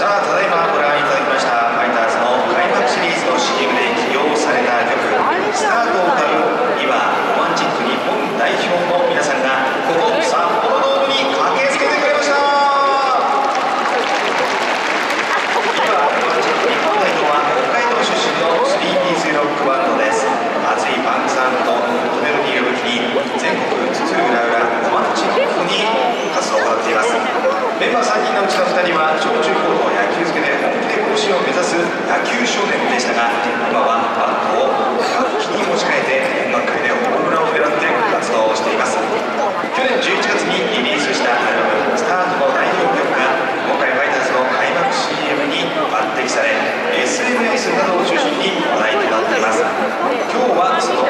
さあたメンバー3人のうちの2人は小中高校野球漬けで本気で甲子園を目指す野球少年でしたが今はバットを楽器に持ち替えて音楽界でホームランを狙って活動をしています。去年11月にリリースしたアルバム「スタートの代表曲が今回ファイターズの開幕 CM に抜擢され SNS などを中心に話題となっています。今日はその